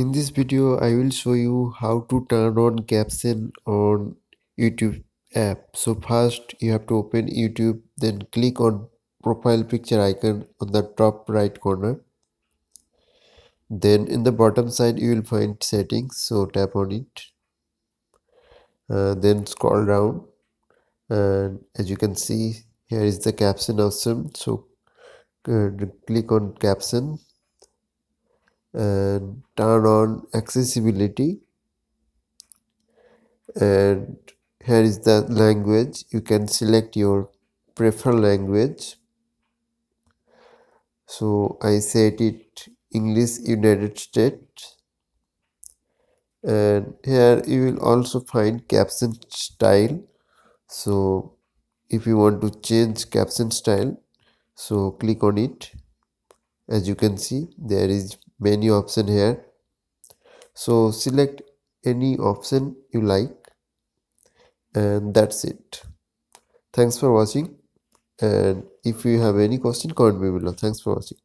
In this video, I will show you how to turn on caption on YouTube app. So first you have to open YouTube, then click on profile picture icon on the top right corner. Then in the bottom side, you will find settings. So tap on it. Uh, then scroll down and as you can see here is the caption option so uh, click on caption and turn on accessibility. And here is the language. You can select your preferred language. So i set it english united states. And here you will also find caption style. So if you want to change caption style so click on it. As you can see there is menu option here. So select any option you like and that's it. Thanks for watching and if you have any question comment me below. Thanks for watching